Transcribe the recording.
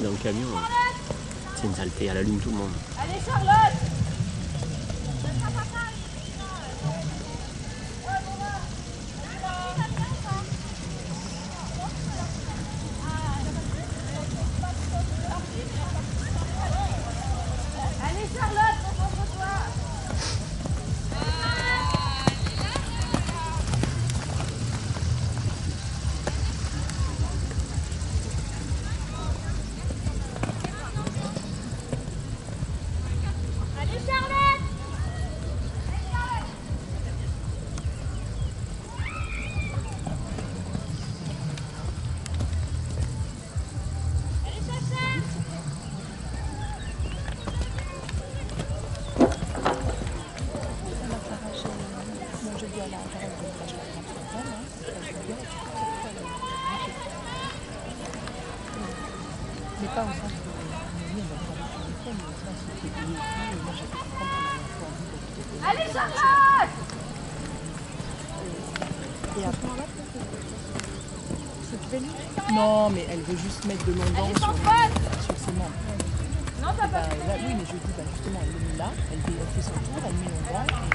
dans le camion. hein. C'est une saleté, elle allume tout le monde. Allez Charlotte Mais pas au sens de- Allez Charlotte Et après, Non, mais elle veut juste mettre de l'ondant sur, sur ses membres. Non, t'as Bah, pas là, oui, mais je dis, bah, justement, elle le met là, elle, fait- elle fait son tour, elle met l'ondant